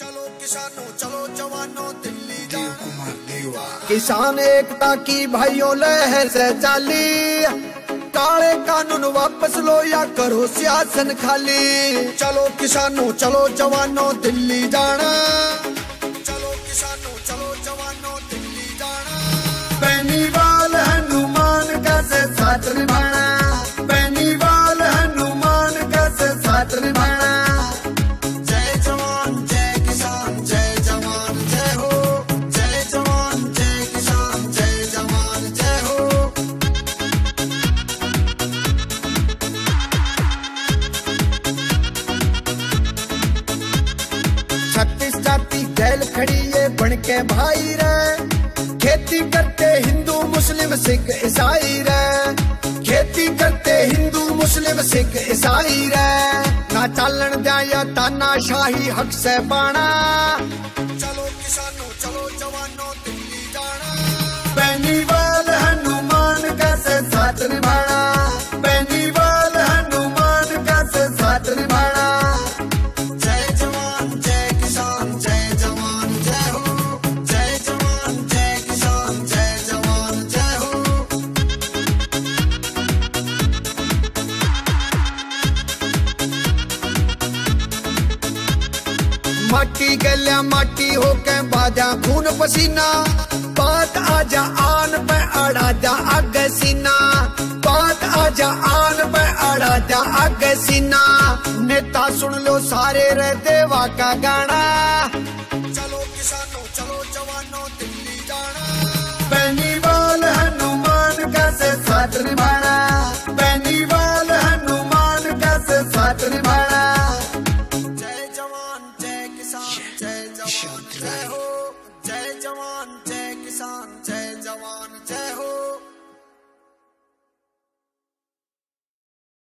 चलो किसानों चलो जवानों दिल्ली देव कुमार देवा। किसान एकता की भाइयों लहर से चाली। काले कानून वापस लो या करो सियासन खाली। चलो किसानों चलो जवानों दिल्ली जाना। चलो किसानों चलो जवानों दिल्ली जाना। बेनीवाल हनुमान का से साथ छत्तीस जाति गैल खड़ी ये बन के भाई रे खेती करते हिंदू, मुस्लिम, सिख, ईसाई रे खेती करते हिंदू, मुस्लिम, सिख, ईसाई रे ना चालन जाया ताना शाही हक से बाणा। चलो किसानों, चलो जवानों माटी गल्या माटी होके बाजा, खून पसीना। बात आजा आन पे, अड़ा जा अग सीना। बात आजा आन पे, अड़ा जा अग सीना। नेता सुन लो सारे रहते वाका का गाना। चलो किसानों, चलो जवानों, दिल्ली जाना। बेनीवाल हनुमान का से साथ निभाना।